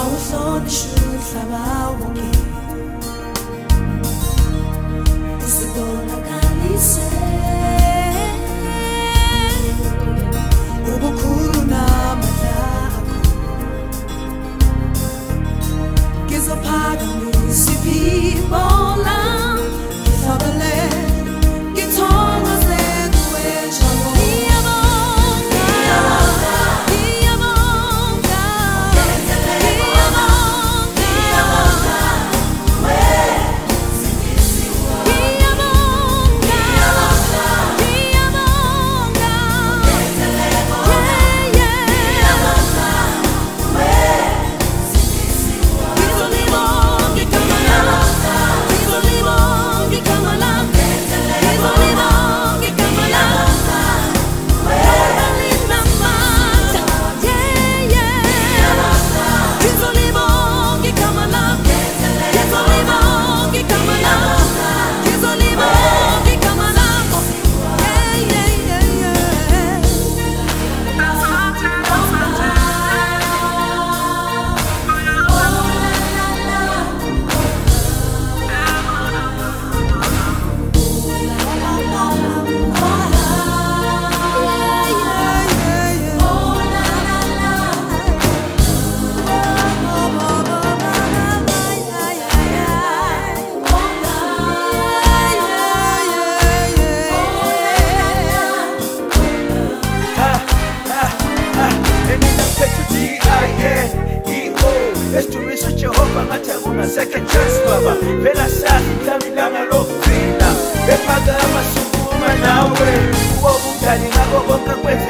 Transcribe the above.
It, Jehovah, I tell second chance baba vela sahlabulana lokugcina bephakama sukuma nawe. Kubo bungani ngako konke kwenza